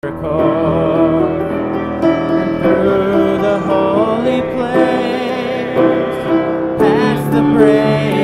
through the holy place, past the brazen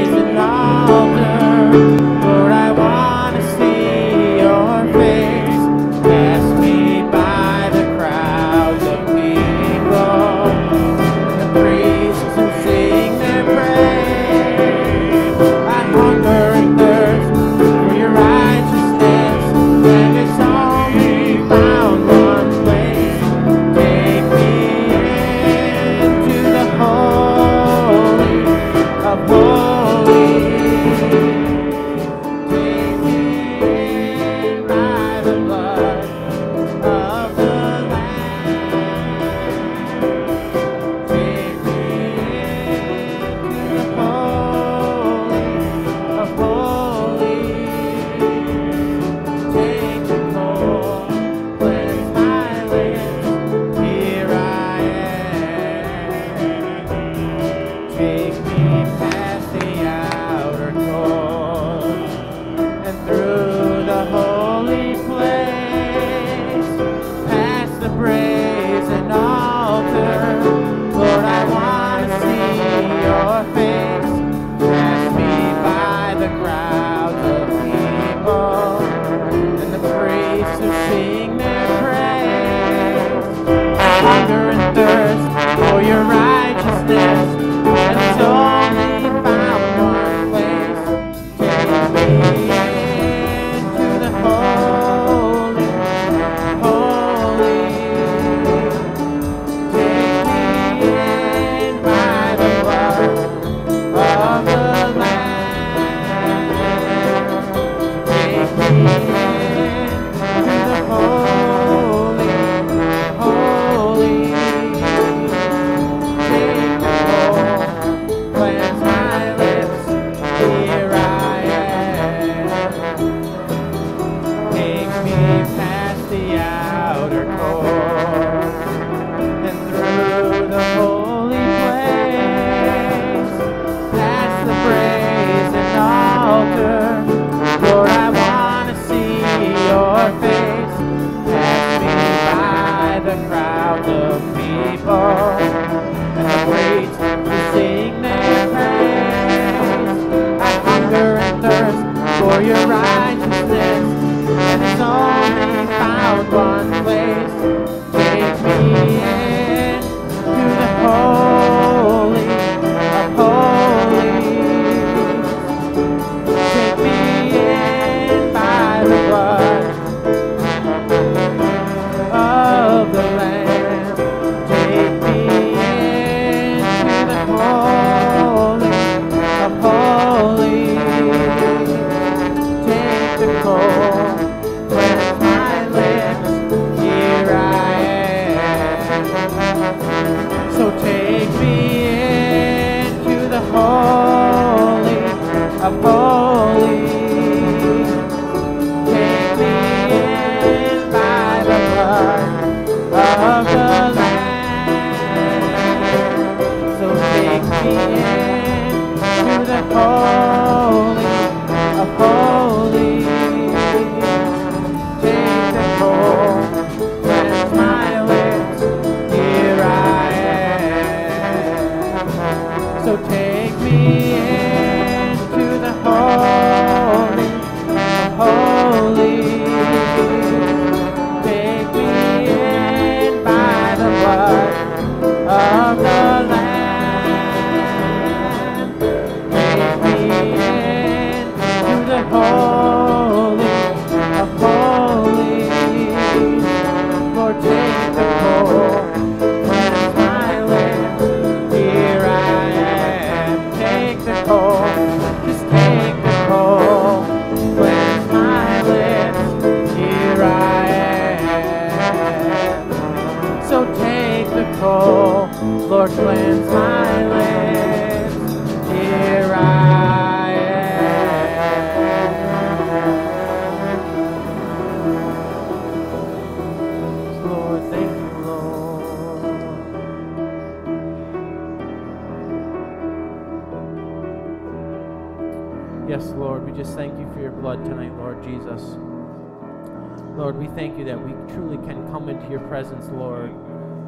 Lord, we thank you that we truly can come into your presence, Lord,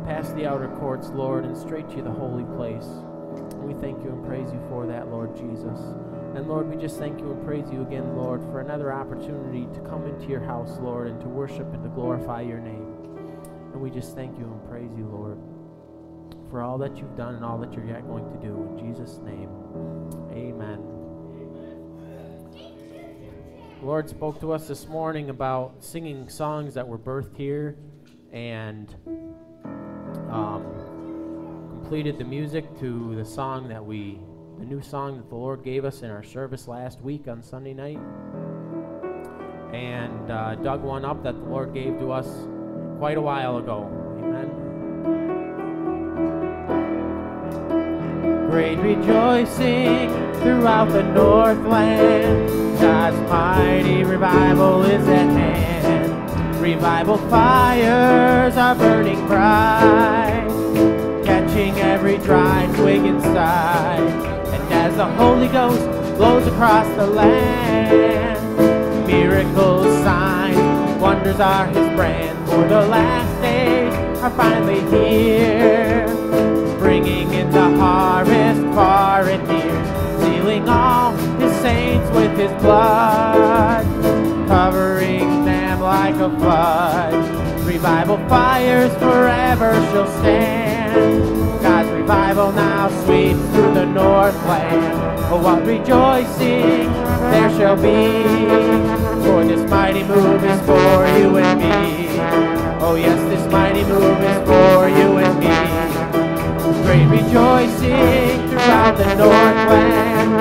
past the outer courts, Lord, and straight to the holy place. We thank you and praise you for that, Lord Jesus. And Lord, we just thank you and praise you again, Lord, for another opportunity to come into your house, Lord, and to worship and to glorify your name. And we just thank you and praise you, Lord, for all that you've done and all that you're yet going to do. In Jesus' name, amen. The Lord spoke to us this morning about singing songs that were birthed here and um, completed the music to the song that we the new song that the Lord gave us in our service last week on Sunday night. And uh, dug one up that the Lord gave to us quite a while ago. Amen. Great rejoicing throughout the Northland. God's mighty revival is at hand. Revival fires are burning bright, catching every dry twig inside And as the Holy Ghost blows across the land. Miracles, signs, wonders are his brand, for the last days are finally here. Bringing in the harvest far and near, sealing all his saints with his blood, covering them like a flood. Revival fires forever shall stand God's revival now sweeps through the northland. Oh, what rejoicing there shall be, for this mighty move is for you and me. Oh, yes, this mighty move is for you. Great rejoicing throughout the northland.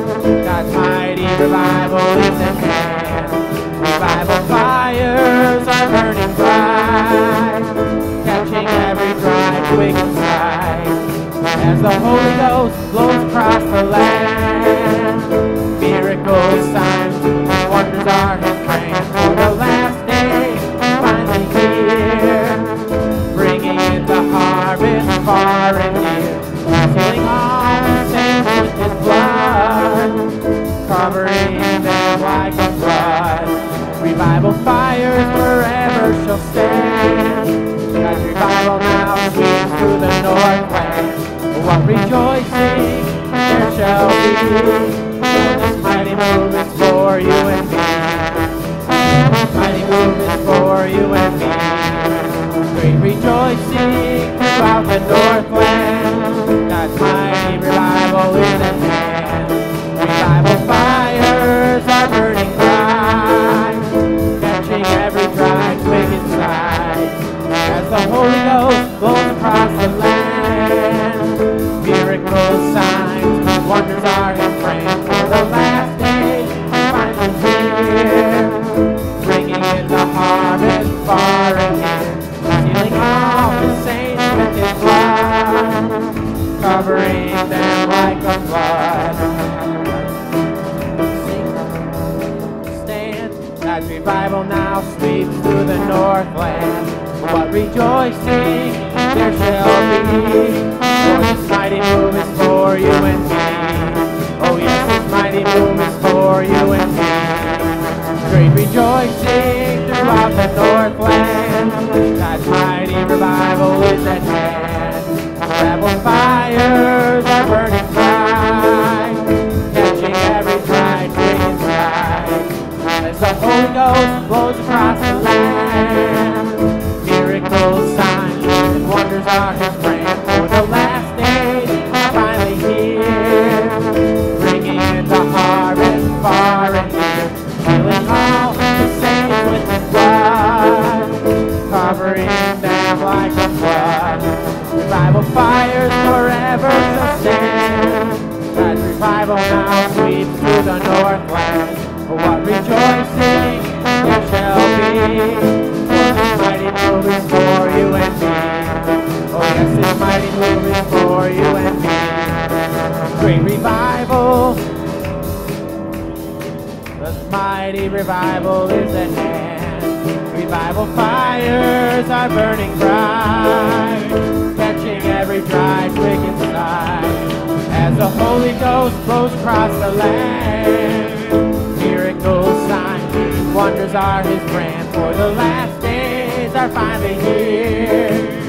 Is for you and me. Great revival. The mighty revival is at hand. Revival fires are burning bright catching every dry twig inside. As the Holy Ghost flows across the land, miracles, signs, wonders are his brand for the last days are finally here,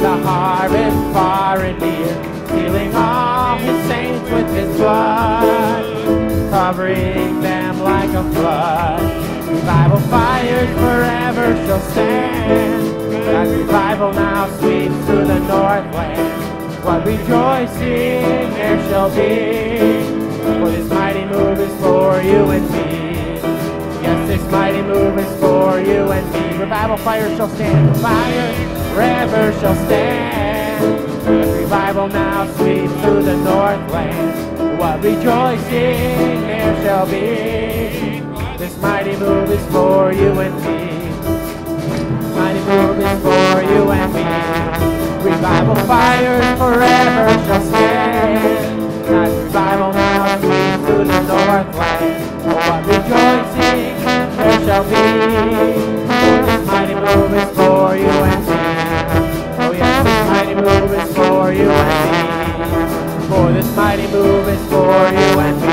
the harvest far and near, sealing all his saints with his blood, covering them like a flood. Revival fires forever shall stand. As revival now sweeps through the northland, what rejoicing there shall be. For this mighty move is for you and me. Yes, this mighty move is for you and me. Revival fire shall stand. Fire forever shall stand. Revival now sweeps through the northland, what rejoicing there shall be. This mighty move is for you and me. Mighty move is for you and me. Revival fires forever shall stand. Revival now sweeps through the northland. What rejoicing there shall be. This mighty move is for you and me. Move is for you and me. For this mighty move is for you and me.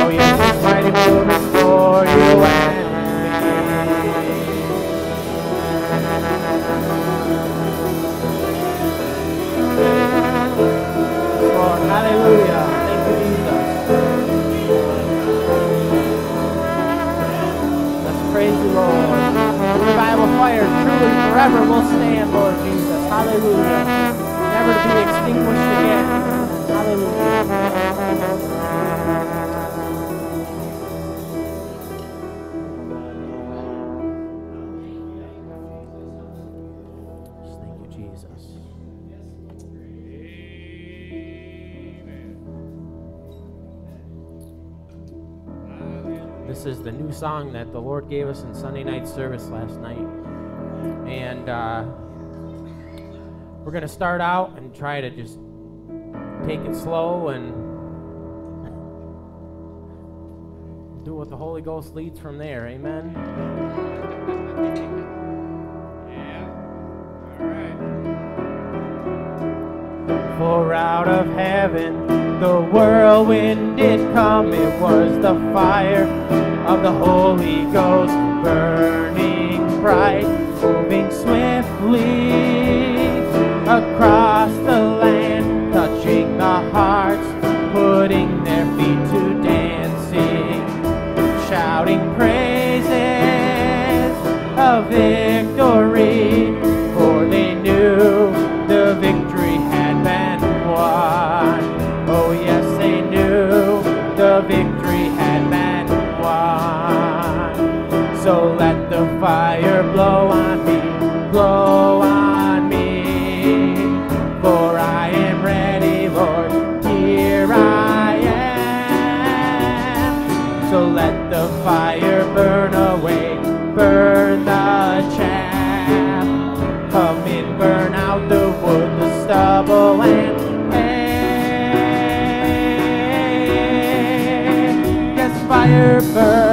Oh yes, this mighty move is for you and me. Lord, hallelujah. Thank you, Jesus. Let's praise you, Lord. Revival fire truly forever will stand, Lord Jesus. Hallelujah. Never to be extinguished again. Hallelujah. Song that the Lord gave us in Sunday night service last night. And uh, we're going to start out and try to just take it slow and do what the Holy Ghost leads from there. Amen. For out of heaven the whirlwind did come. It was the fire of the Holy Ghost burning bright, moving swiftly across the land, touching the hearts, putting fire blow on me, blow on me, for I am ready, Lord. Here I am. So let the fire burn away, burn the chaff. Come in, burn out the wood, the stubble, and hay. Yes, fire burn,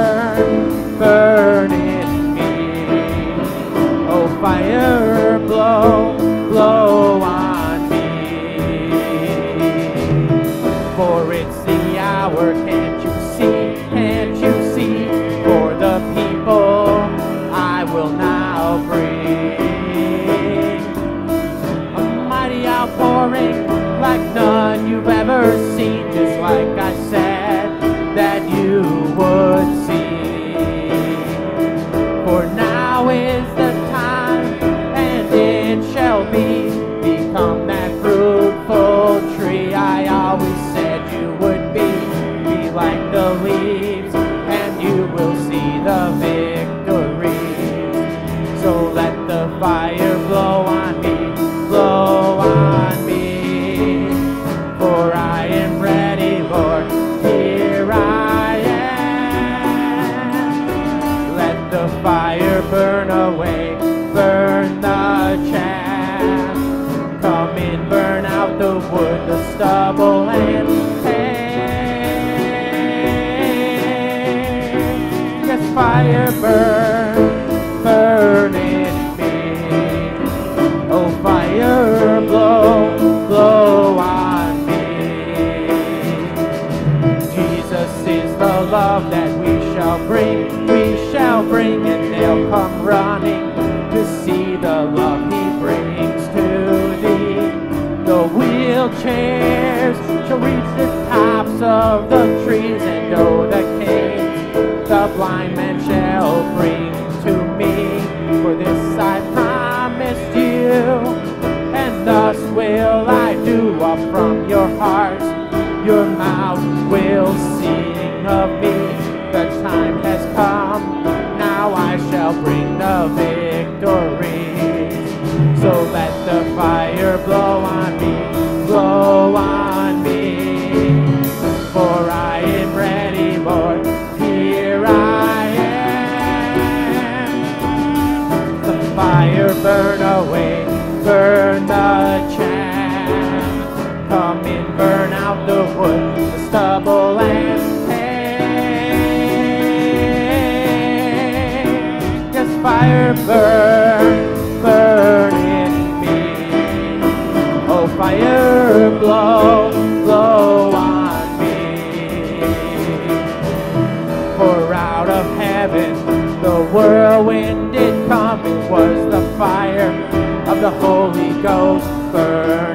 the Holy Ghost burn.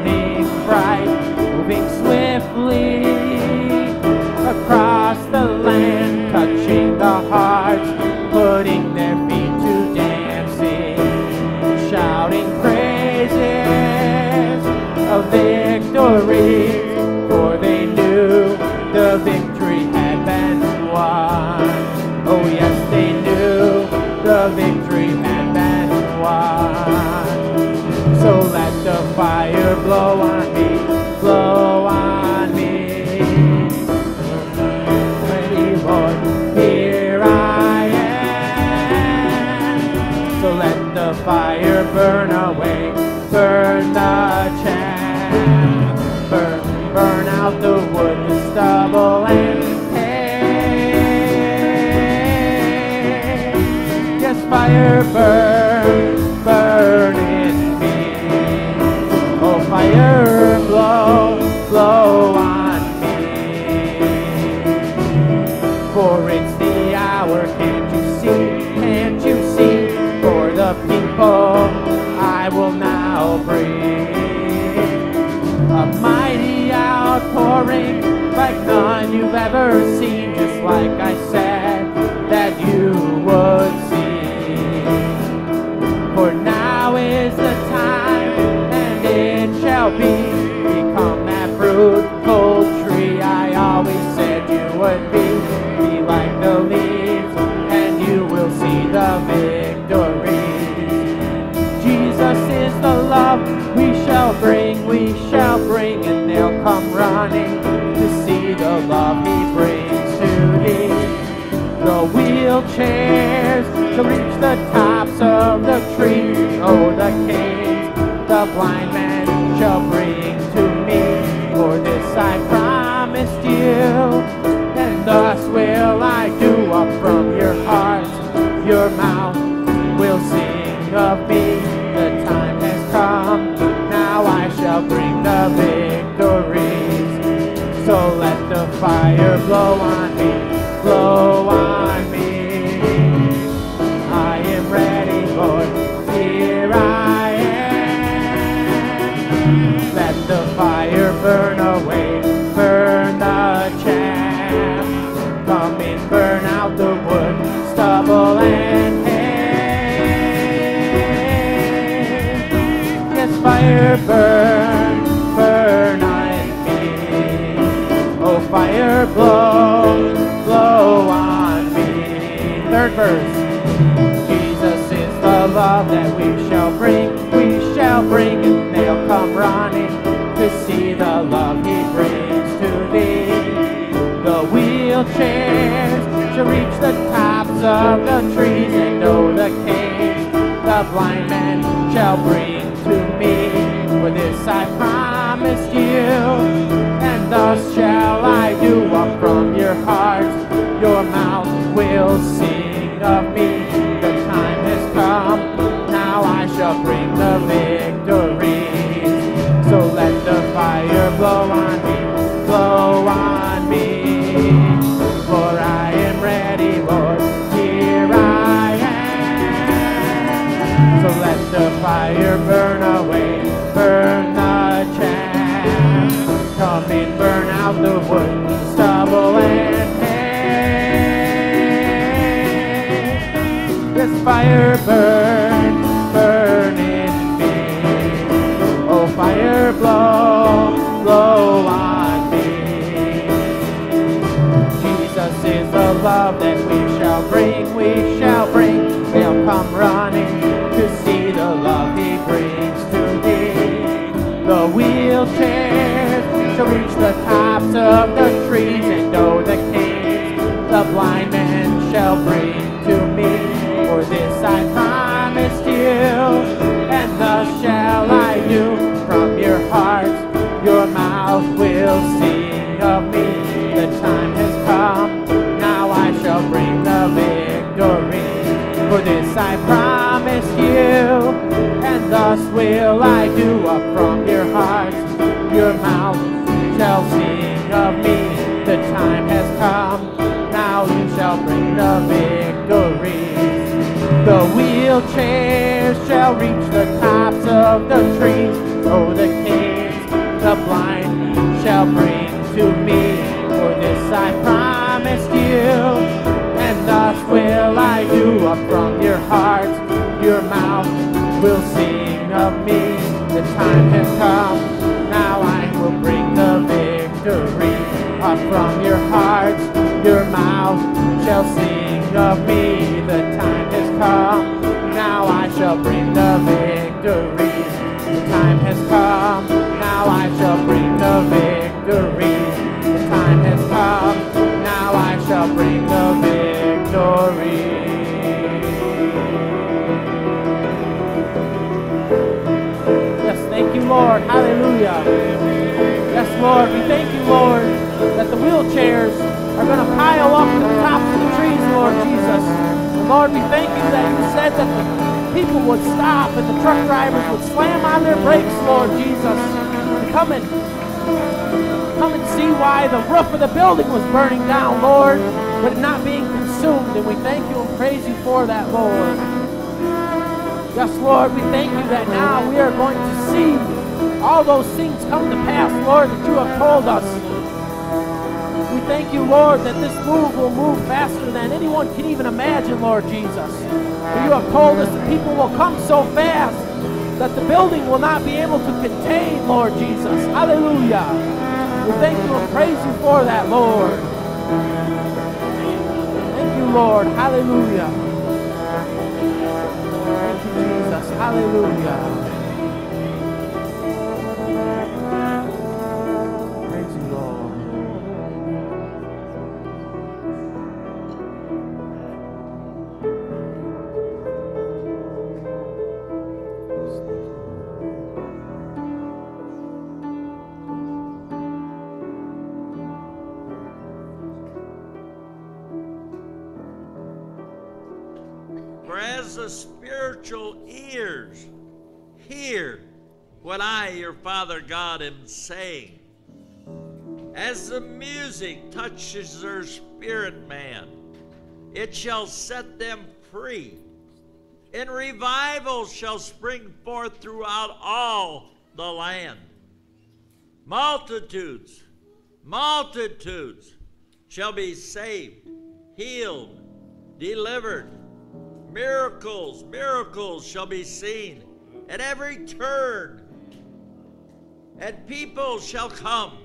the love he brings to me. The wheelchairs to reach the tops of the trees, oh the kings, the blind man. shall bring. Wheelchairs shall reach the tops of the trees. Oh, the kings, the blind shall bring to me. For this I promised you, and thus will I do. Up from your heart, your mouth will sing of me. The time has come, now I will bring the victory. Up from your heart, your mouth shall sing Hallelujah. Yes, Lord, we thank you, Lord, that the wheelchairs are going to pile up the tops of the trees, Lord Jesus. Lord, we thank you that you said that the people would stop and the truck drivers would slam on their brakes, Lord Jesus, come and come and see why the roof of the building was burning down, Lord, but not being consumed. And we thank you and praise you for that, Lord. Yes, Lord, we thank you that now we are going to see all those things come to pass, Lord, that you have told us. We thank you, Lord, that this move will move faster than anyone can even imagine, Lord Jesus. For you have told us that people will come so fast that the building will not be able to contain, Lord Jesus. Hallelujah. We thank you and praise you for that, Lord. Thank you, Lord. Hallelujah. Thank you, Jesus. Hallelujah. Father God, am saying, as the music touches their spirit man, it shall set them free. And revival shall spring forth throughout all the land. Multitudes, multitudes shall be saved, healed, delivered. Miracles, miracles shall be seen at every turn. And people shall come,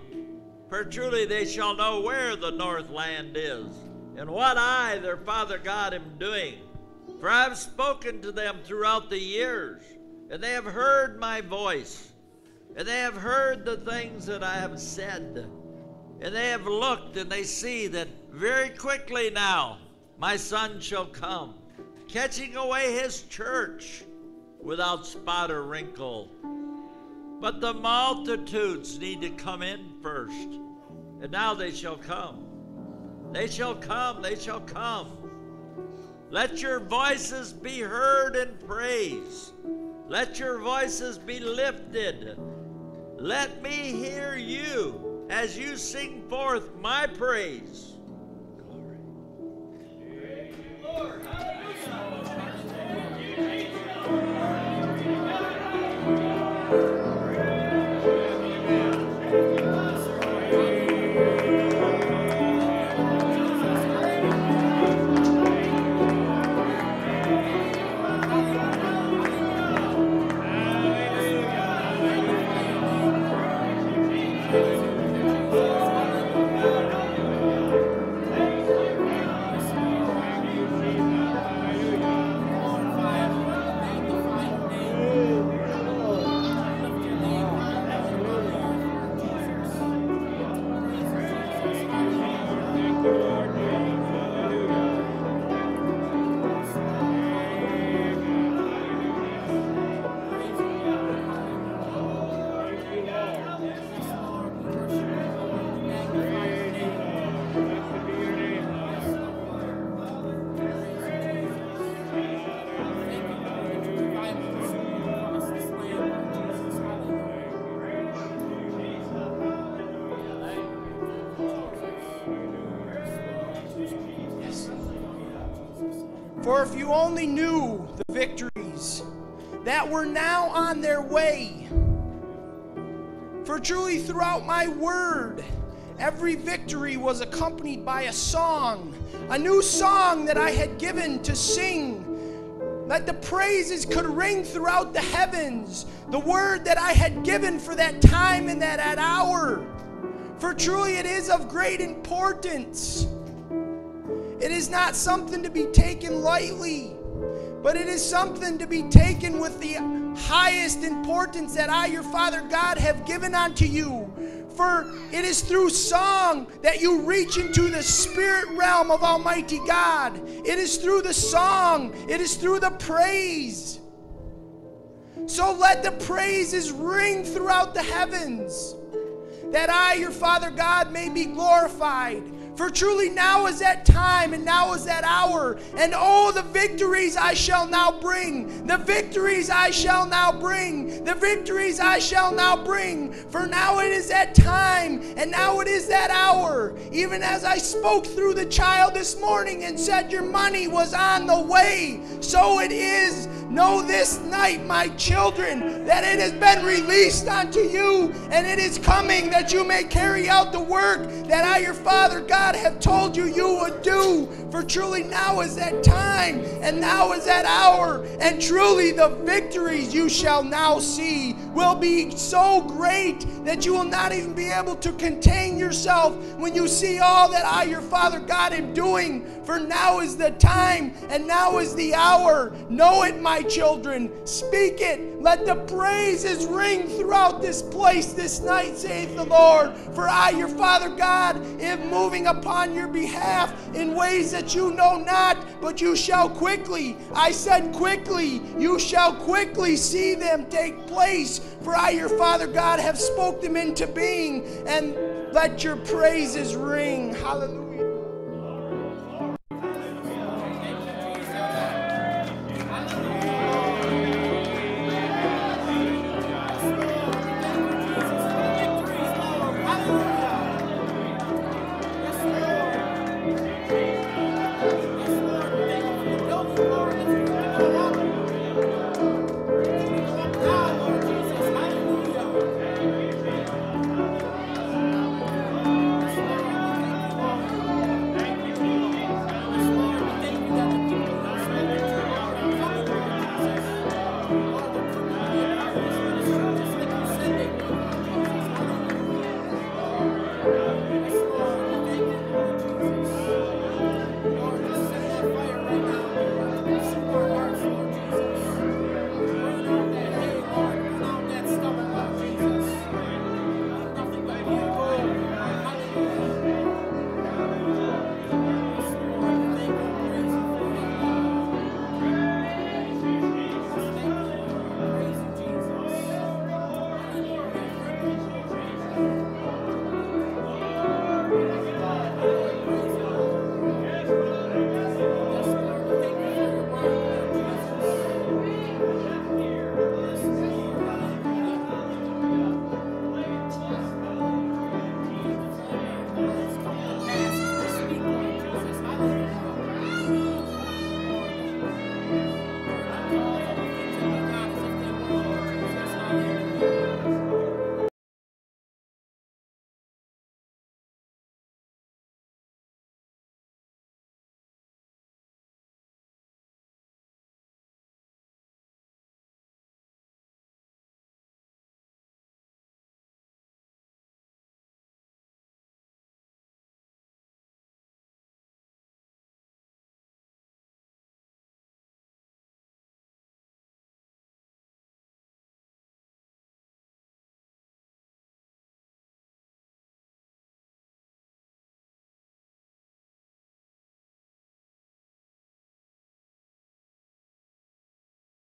for truly they shall know where the north land is, and what I, their Father God, am doing. For I have spoken to them throughout the years, and they have heard my voice, and they have heard the things that I have said. And they have looked, and they see that very quickly now my Son shall come, catching away his church without spot or wrinkle. But the multitudes need to come in first. And now they shall come. They shall come. They shall come. Let your voices be heard in praise. Let your voices be lifted. Let me hear you as you sing forth my praise. For if you only knew the victories that were now on their way, for truly throughout my word, every victory was accompanied by a song, a new song that I had given to sing. That the praises could ring throughout the heavens, the word that I had given for that time and that, that hour. For truly it is of great importance. It is not something to be taken lightly, but it is something to be taken with the highest importance that I, your Father God, have given unto you. For it is through song that you reach into the spirit realm of Almighty God. It is through the song, it is through the praise. So let the praises ring throughout the heavens, that I, your Father God, may be glorified. For truly now is that time and now is that hour. And oh, the victories I shall now bring. The victories I shall now bring. The victories I shall now bring. For now it is that time and now it is that hour. Even as I spoke through the child this morning and said, Your money was on the way. So it is. Know this night, my children, that it has been released unto you and it is coming that you may carry out the work that I, your Father God, have told you you would do. For truly now is that time and now is that hour. And truly the victories you shall now see will be so great that you will not even be able to contain yourself when you see all that I, your Father God, am doing. For now is the time and now is the hour. Know it, my children. Speak it. Let the praises ring throughout this place this night, saith the Lord. For I, your Father God, am moving upon your behalf in ways that you know not, but you shall quickly, I said quickly, you shall quickly see them take place. For I, your Father God, have spoke them into being, and let your praises ring. Hallelujah.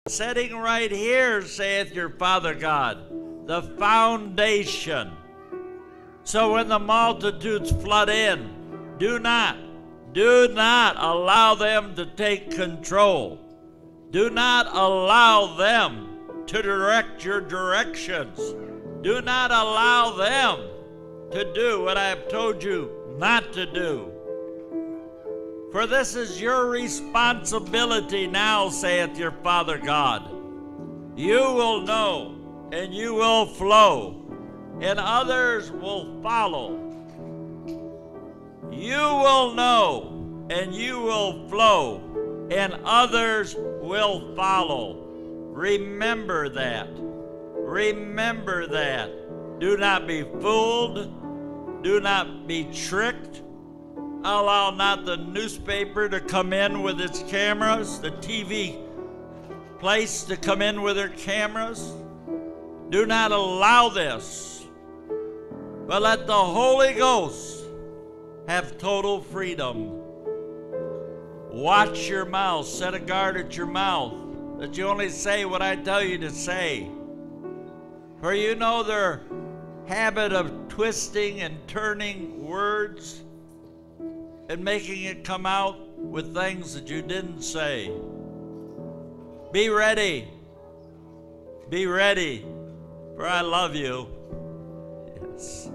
Setting right here, saith your Father God, the foundation. So when the multitudes flood in, do not, do not allow them to take control. Do not allow them to direct your directions. Do not allow them to do what I have told you not to do. For this is your responsibility now, saith your Father God. You will know, and you will flow, and others will follow. You will know, and you will flow, and others will follow. Remember that. Remember that. Do not be fooled. Do not be tricked. Allow not the newspaper to come in with its cameras, the TV place to come in with their cameras. Do not allow this, but let the Holy Ghost have total freedom. Watch your mouth, set a guard at your mouth, that you only say what I tell you to say. For you know their habit of twisting and turning words and making it come out with things that you didn't say. Be ready. Be ready, for I love you. Yes.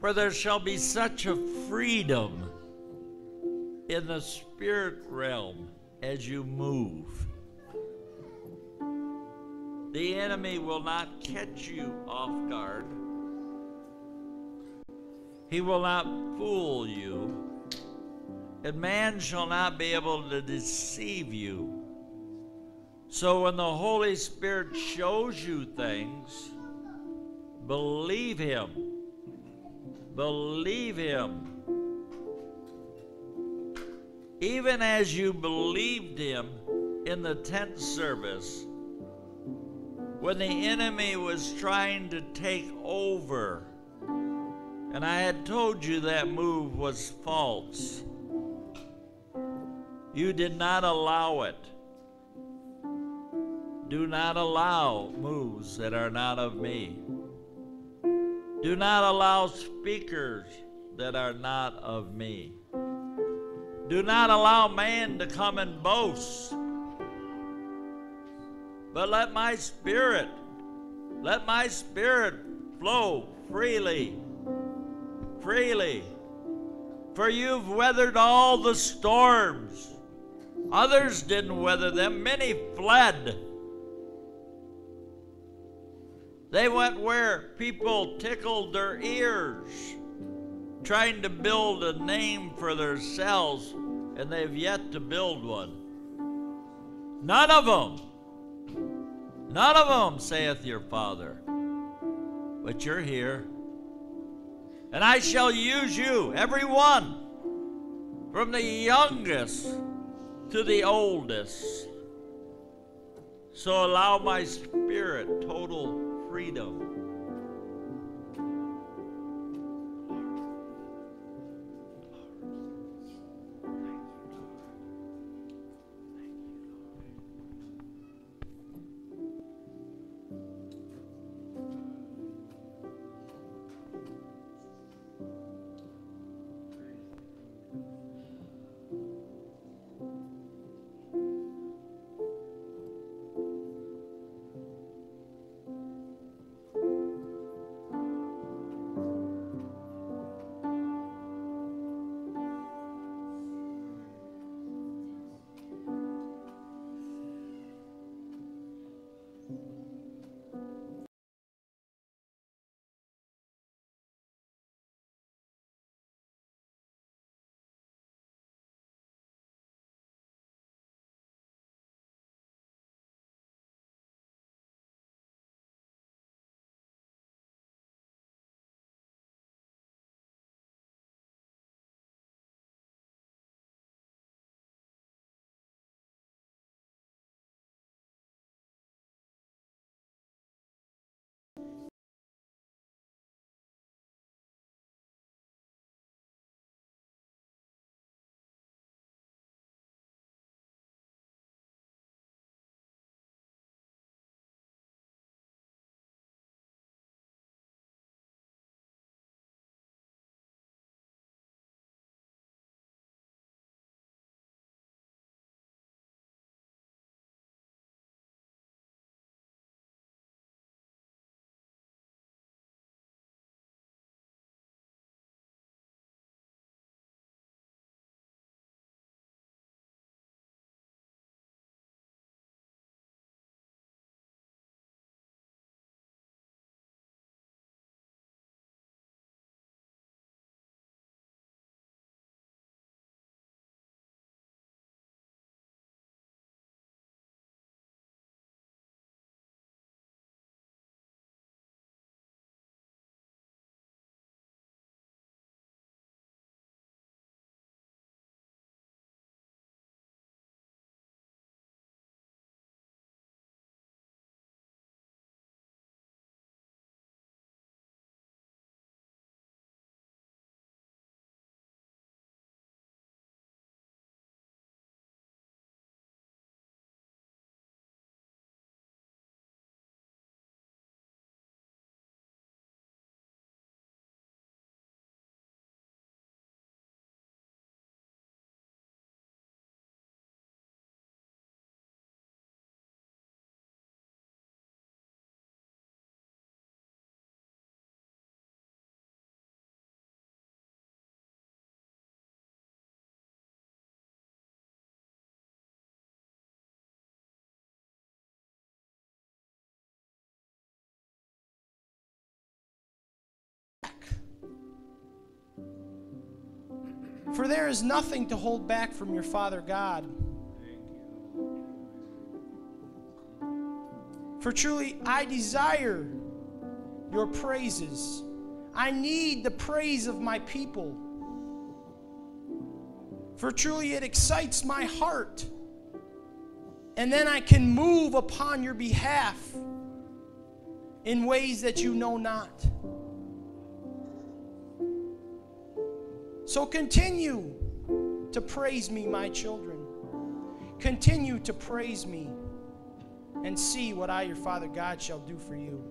For there shall be such a freedom in the spirit realm as you move. The enemy will not catch you off guard. He will not fool you. And man shall not be able to deceive you. So when the Holy Spirit shows you things, believe Him. Believe Him. Even as you believed Him in the tent service, when the enemy was trying to take over, and I had told you that move was false, you did not allow it. Do not allow moves that are not of me. Do not allow speakers that are not of me. Do not allow man to come and boast. But let my spirit, let my spirit flow freely, freely. For you've weathered all the storms. Others didn't weather them, many fled. They went where people tickled their ears, trying to build a name for themselves, and they've yet to build one. None of them, none of them, saith your Father. But you're here. And I shall use you, every one, from the youngest to the oldest. So allow my spirit total freedom. For there is nothing to hold back from your Father God. For truly, I desire your praises. I need the praise of my people. For truly, it excites my heart. And then I can move upon your behalf in ways that you know not. So continue to praise me, my children. Continue to praise me and see what I, your Father God, shall do for you.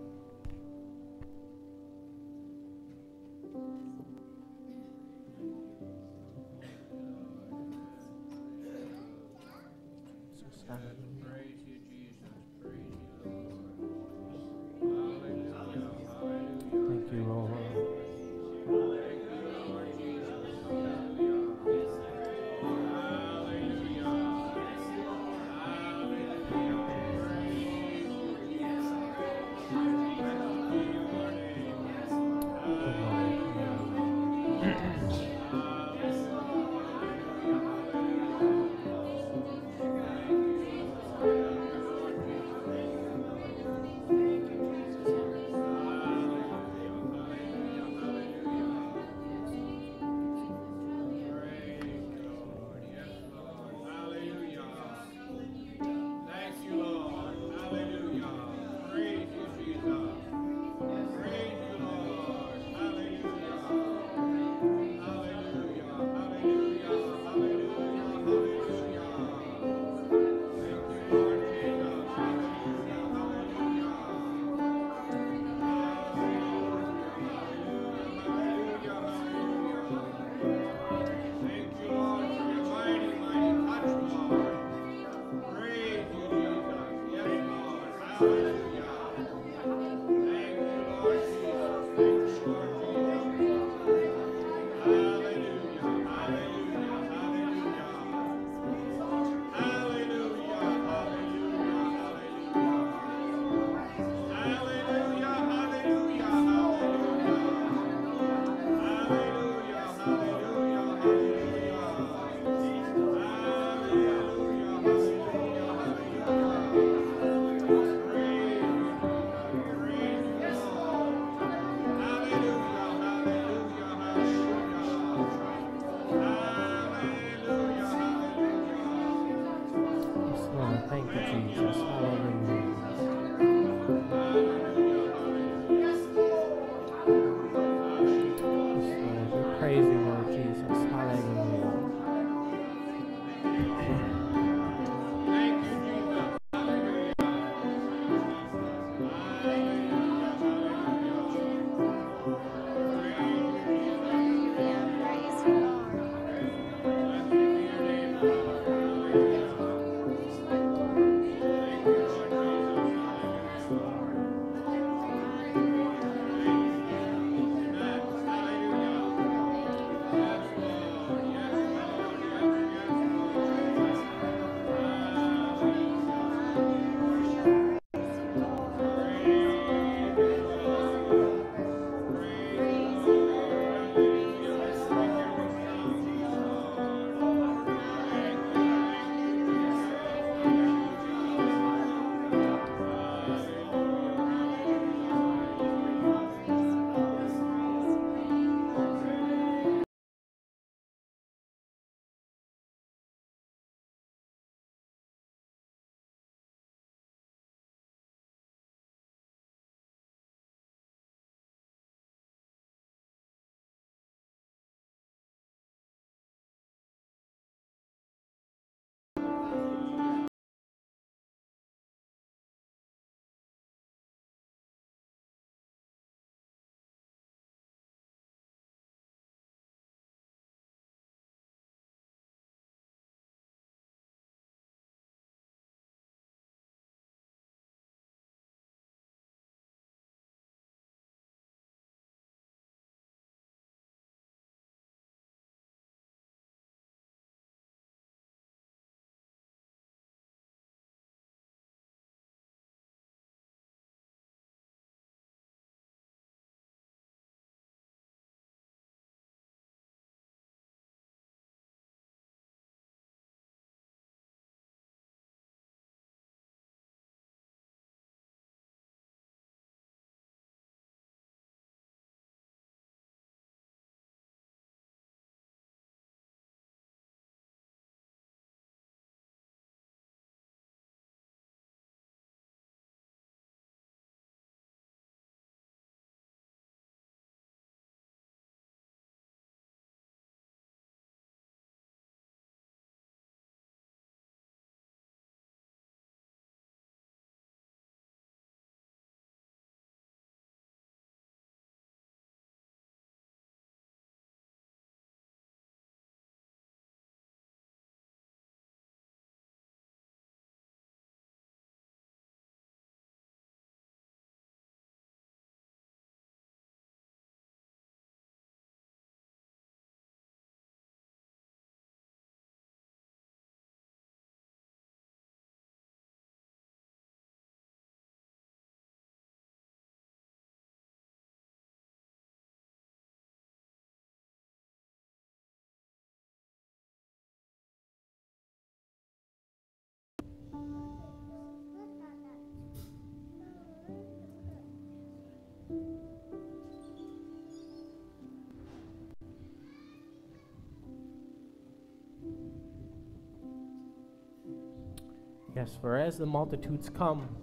Yes, for as the multitudes come,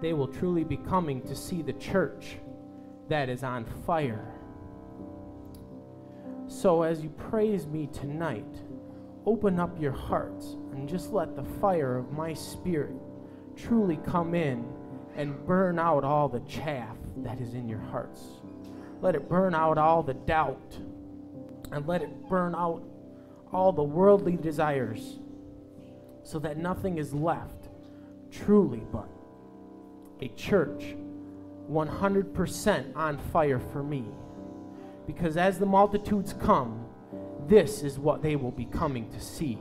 they will truly be coming to see the church that is on fire. So as you praise me tonight, open up your hearts and just let the fire of my spirit truly come in and burn out all the chaff that is in your hearts. Let it burn out all the doubt and let it burn out all the worldly desires so that nothing is left truly but a church 100% on fire for me. Because as the multitudes come, this is what they will be coming to see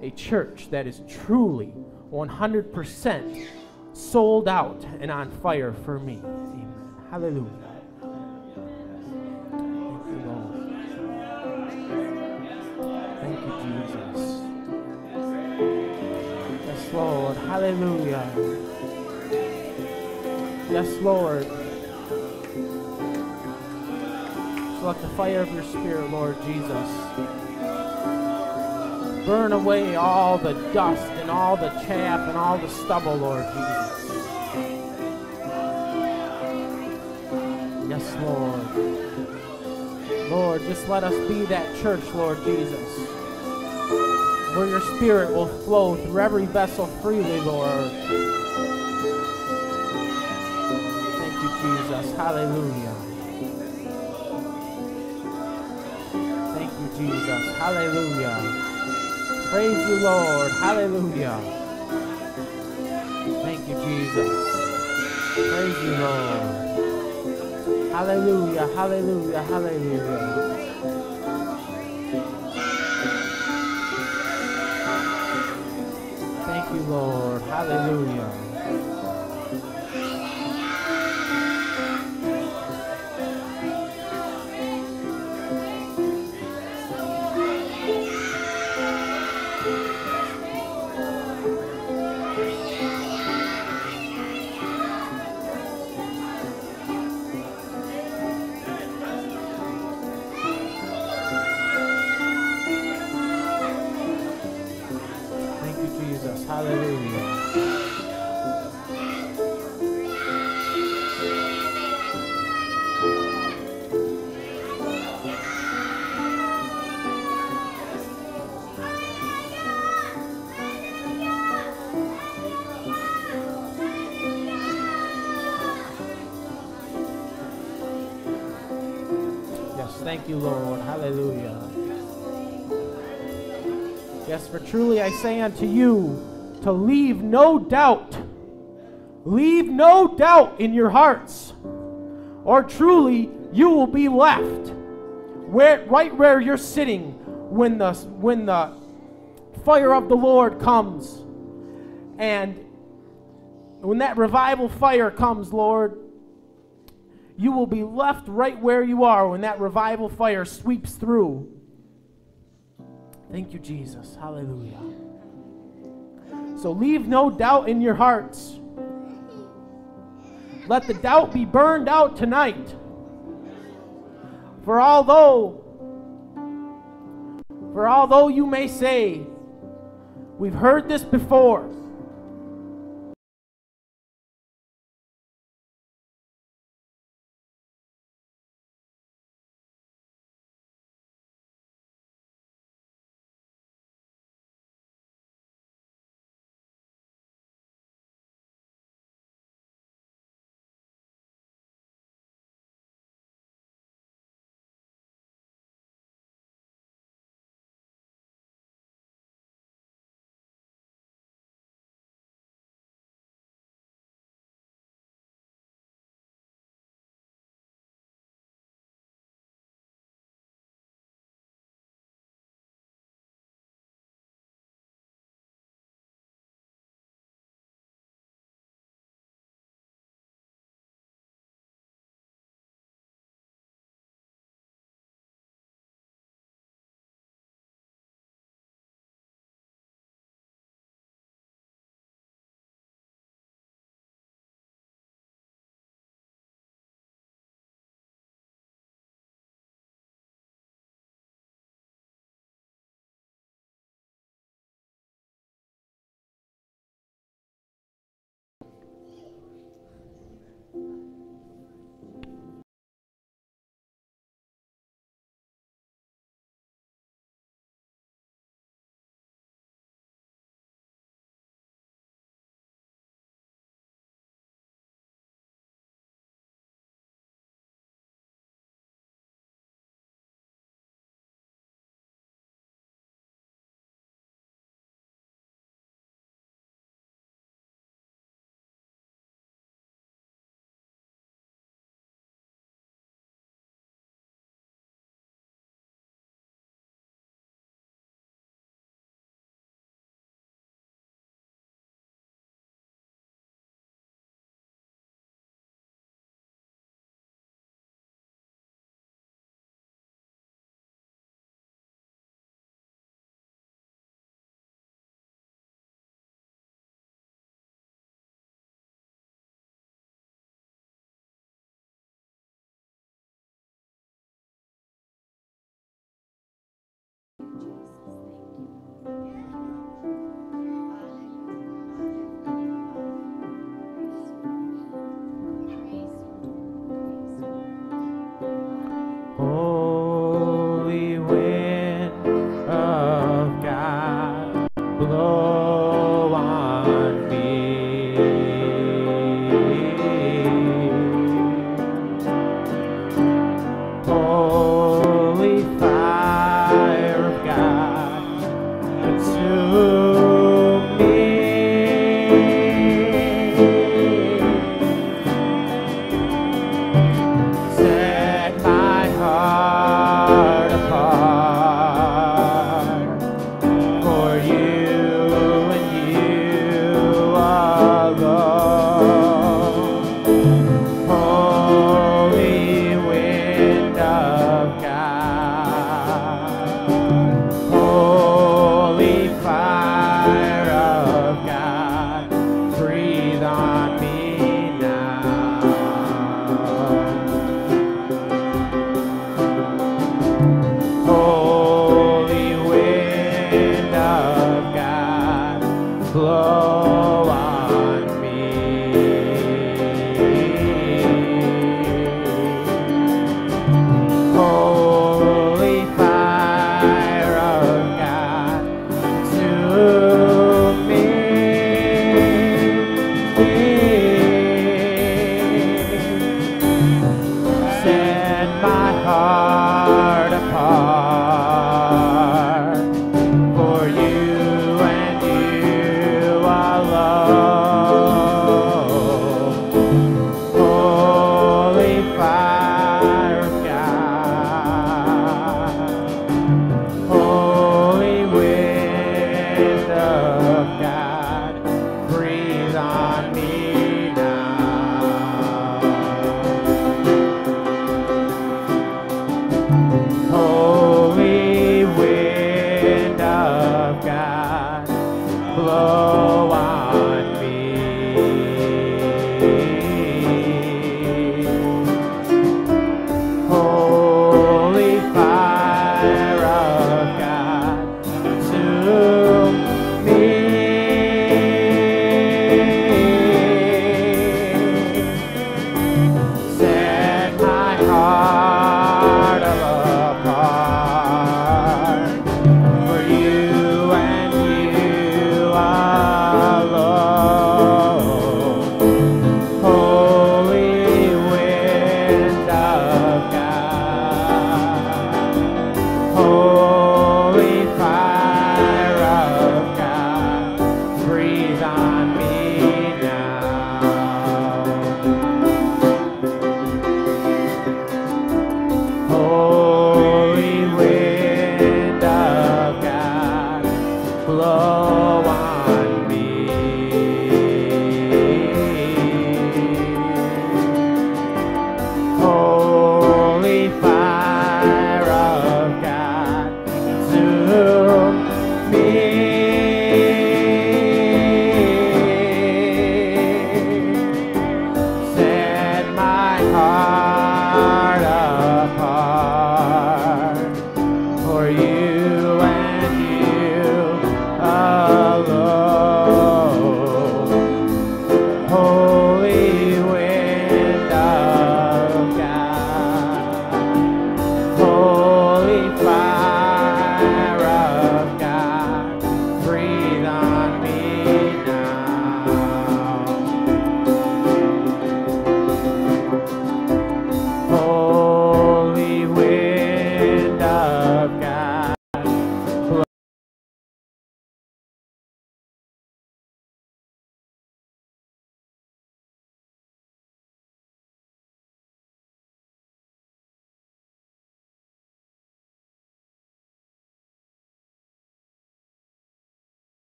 a church that is truly 100% sold out and on fire for me. Amen. Hallelujah. Lord. Hallelujah. Yes, Lord. So let the fire of your spirit, Lord Jesus, burn away all the dust and all the chaff and all the stubble, Lord Jesus. Yes, Lord. Lord, just let us be that church, Lord Jesus, where your spirit will flow through every vessel freely, Lord. Thank you, Jesus. Hallelujah. Thank you, Jesus. Hallelujah. Praise you, Lord. Hallelujah. Thank you, Jesus. Praise you, Lord. Hallelujah, hallelujah, hallelujah. Lord. Hallelujah. Thank you, Lord. Hallelujah. Yes, for truly I say unto you to leave no doubt, leave no doubt in your hearts, or truly you will be left where, right where you're sitting when the, when the fire of the Lord comes. And when that revival fire comes, Lord, you will be left right where you are when that revival fire sweeps through. Thank you, Jesus. Hallelujah. So leave no doubt in your hearts. Let the doubt be burned out tonight. For although, for although you may say, we've heard this before,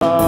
Oh.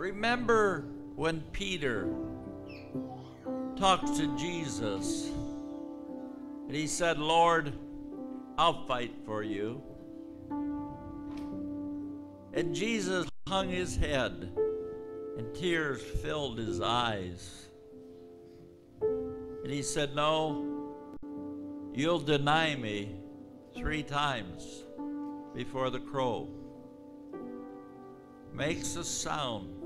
Remember when Peter talked to Jesus and he said, Lord, I'll fight for you. And Jesus hung his head and tears filled his eyes. And he said, No, you'll deny me three times before the crow makes a sound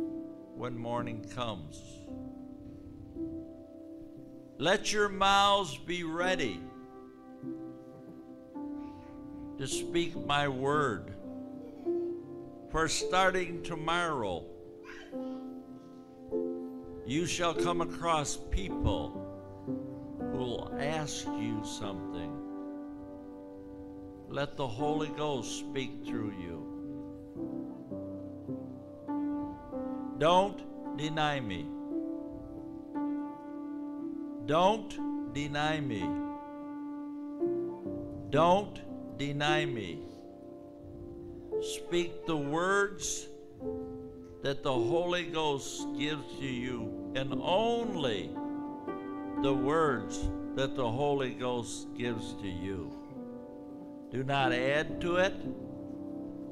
when morning comes. Let your mouths be ready to speak my word. For starting tomorrow, you shall come across people who will ask you something. Let the Holy Ghost speak through you. Don't deny me. Don't deny me. Don't deny me. Speak the words that the Holy Ghost gives to you, and only the words that the Holy Ghost gives to you. Do not add to it,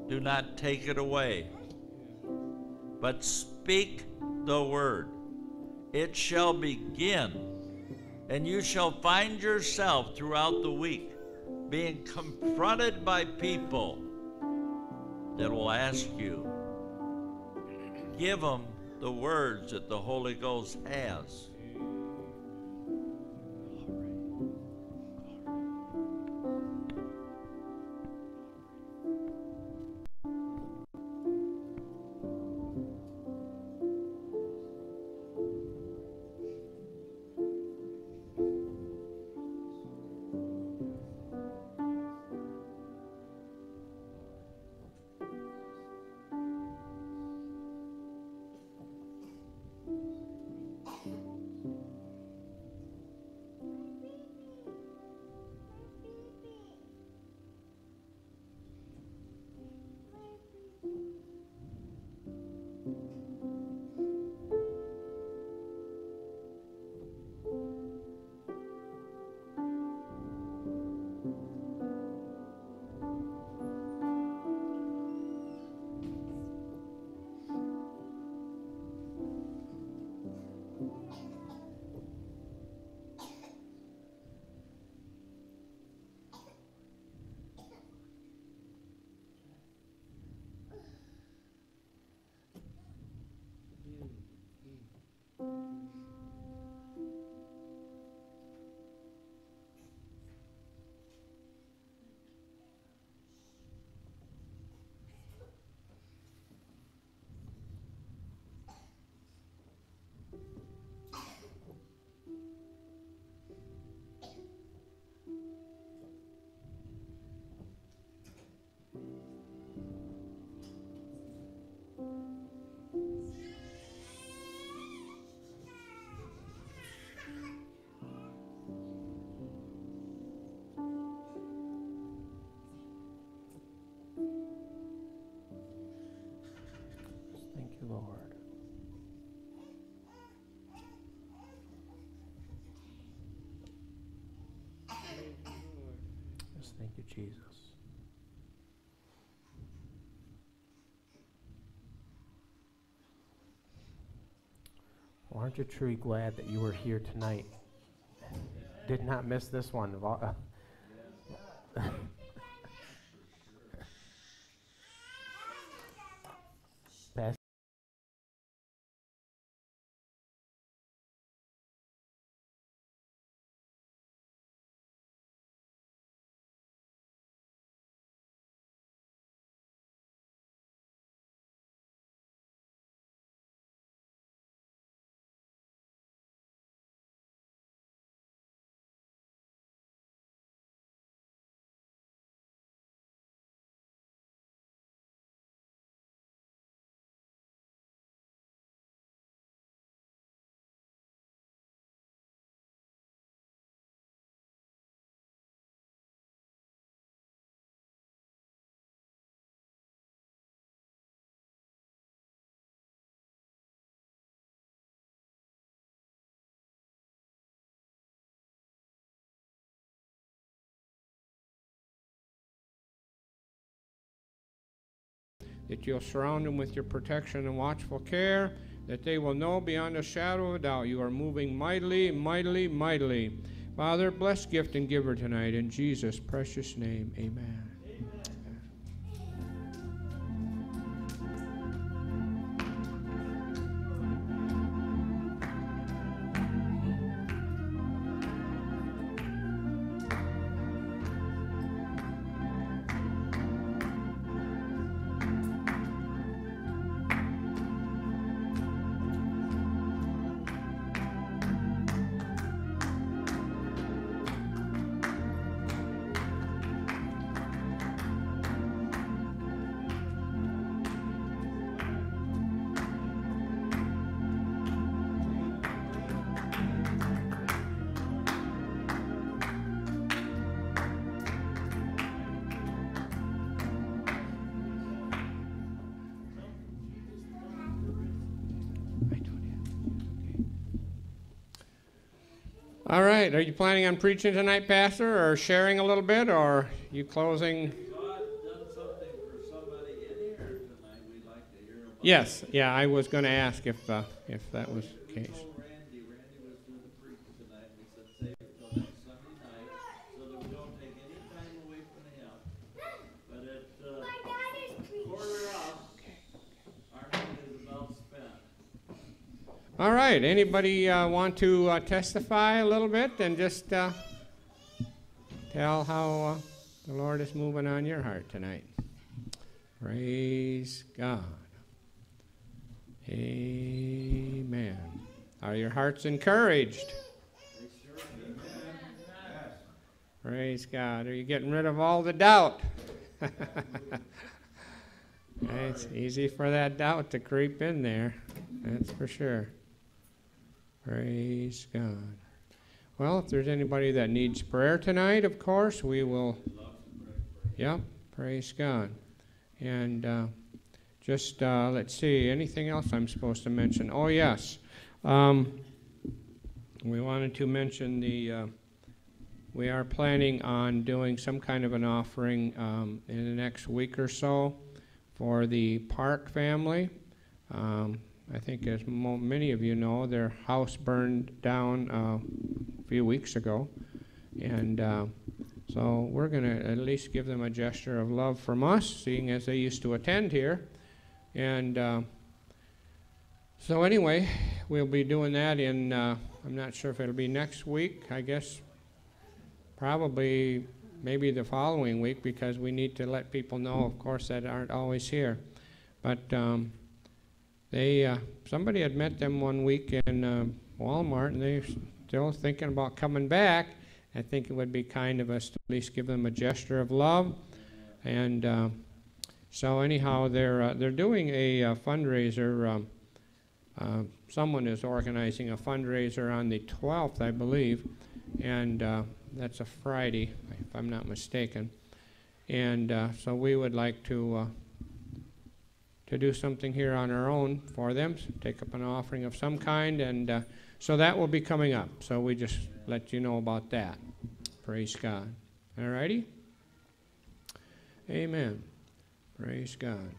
do not take it away but speak the word. It shall begin, and you shall find yourself throughout the week being confronted by people that will ask you. Give them the words that the Holy Ghost has. Jesus. Well, aren't you truly glad that you were here tonight? Did not miss this one. That you'll surround them with your protection and watchful care, that they will know beyond a shadow of a doubt you are moving mightily, mightily, mightily. Father, bless gift and giver tonight in Jesus' precious name. Amen. Right. Are you planning on preaching tonight, Pastor, or sharing a little bit, or you closing? God done something for somebody in here tonight we'd like to hear about. Yes. Yeah, I was going to ask if uh, if that was the case. told Randy, Randy was doing the preaching tonight, we said save it till next Sunday night, so that we don't take any time away from him. But at, uh, quarter up, our night is about spent. All right. Anybody uh, want to uh, testify a little bit and just uh, tell how uh, the Lord is moving on your heart tonight? Praise God. Amen. Are your hearts encouraged? Praise God. Are you getting rid of all the doubt? it's easy for that doubt to creep in there. That's for sure. Praise God. Well, if there's anybody that needs prayer tonight, of course, we will. Yep, praise God. And uh, just uh, let's see, anything else I'm supposed to mention? Oh, yes. Um, we wanted to mention the. Uh, we are planning on doing some kind of an offering um, in the next week or so for the Park family. Um, I think, as many of you know, their house burned down uh, a few weeks ago. And uh, so we're going to at least give them a gesture of love from us, seeing as they used to attend here. And uh, so, anyway, we'll be doing that in, uh, I'm not sure if it'll be next week, I guess probably maybe the following week because we need to let people know, of course, that aren't always here. But um, they, uh, somebody had met them one week in uh, Walmart, and they're still thinking about coming back. I think it would be kind of us to at least give them a gesture of love. And uh, so, anyhow, they're uh, they're doing a uh, fundraiser. Um, uh, someone is organizing a fundraiser on the 12th, I believe, and that's a Friday, if I'm not mistaken. And so we would like to to do something here on our own for them, so take up an offering of some kind, and uh, so that will be coming up. So we just let you know about that. Praise God. All righty. Amen. Praise God.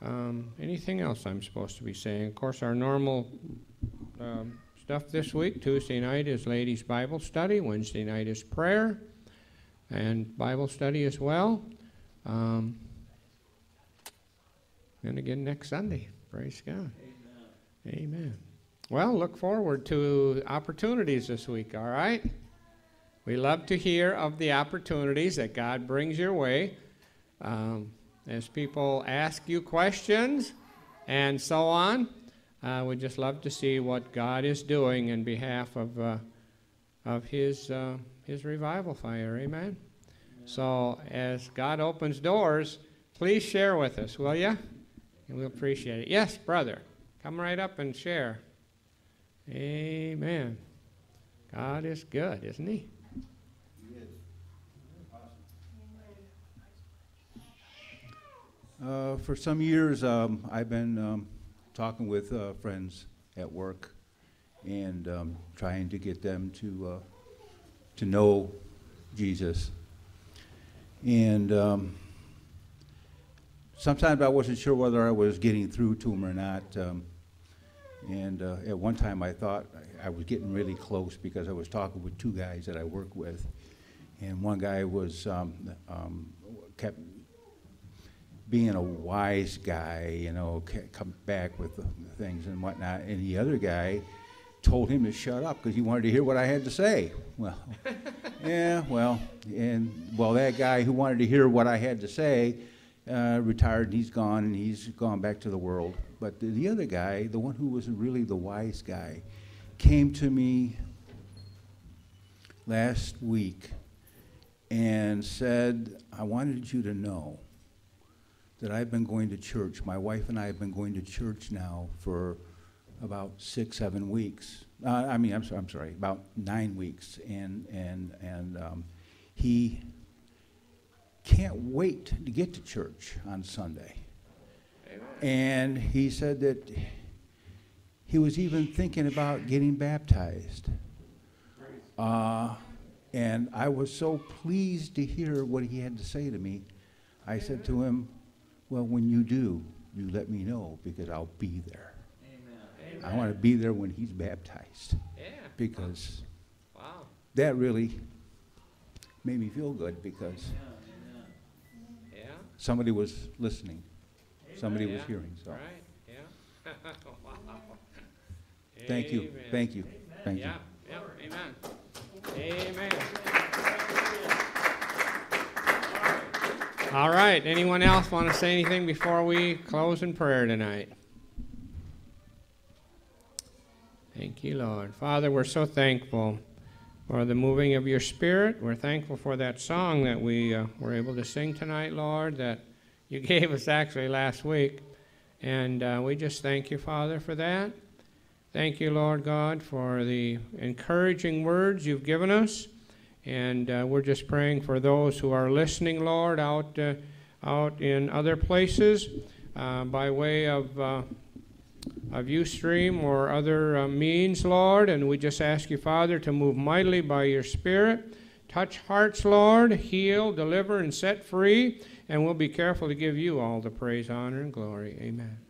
Um, anything else I'm supposed to be saying? Of course, our normal um, stuff this week. Tuesday night is ladies' Bible study. Wednesday night is prayer and Bible study as well. Um, and again next Sunday. Praise God. Amen. Amen. Well, look forward to opportunities this week, all right? We love to hear of the opportunities that God brings your way. Um, as people ask you questions and so on, uh, we just love to see what God is doing in behalf of, uh, of his, uh, his revival fire. Amen? Amen? So, as God opens doors, please share with us, will you? And we'll appreciate it. Yes, brother. Come right up and share. Amen. God is good, isn't he? Uh, for some years, um, I've been um, talking with uh, friends at work and um, trying to get them to uh, to know Jesus. And um, sometimes I wasn't sure whether I was getting through to him or not. Um, and uh, at one time, I thought I, was getting really close because I was talking with two guys that I work with, and one guy was um, um, kept being a wise guy, you know, come back with the things and whatnot, and the other guy told him to shut up because he wanted to hear what I had to say. Well, yeah, well, and well, that guy who wanted to hear what I had to say uh, retired and he's gone and he's gone back to the world. But the, the other guy, the one who was really the wise guy, came to me last week and said, I wanted you to know that I've been going to church. My wife and I have been going to church now for about six, seven weeks. Uh, I mean, I'm sorry, I'm sorry, about nine weeks. And, and, and um, he can't wait to get to church on Sunday. And he said that he was even thinking about getting baptized. Uh, and I was so pleased to hear what he had to say to me. I said to him, Well, when you do, you let me know because I'll be there. Amen. I want to be there when he's baptized Yeah. because Wow. that really made me feel good because Yeah. Somebody was listening, somebody was hearing. So Right. Yeah. wow. thank you, thank you, thank you. Yeah. Yeah. Amen. Amen. All right. Anyone else want to say anything before we close in prayer tonight? Thank you, Lord. Father, we're so thankful for the moving of your Spirit. We're thankful for that song that we uh, were able to sing tonight, Lord, that you gave us actually last week. And uh, we just thank you, Father, for that. Thank you, Lord God, for the encouraging words you've given us. And uh, we're just praying for those who are listening, Lord, out, uh, out in other places uh, by way of, uh, of Ustream or other uh, means, Lord. And we just ask you, Father, to move mightily by your Spirit. Touch hearts, Lord, heal, deliver, and set free. And we'll be careful to give you all the praise, honor, and glory. Amen. Amen.